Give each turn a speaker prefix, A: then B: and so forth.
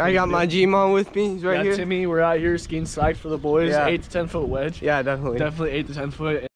A: I
B: got my G-Mon with me. He's right
C: yeah,
B: here.
C: Timmy, we're out here skiing slack for the boys.
B: Yeah.
C: 8 to 10 foot wedge.
B: Yeah, definitely.
C: Definitely 8 to 10 foot.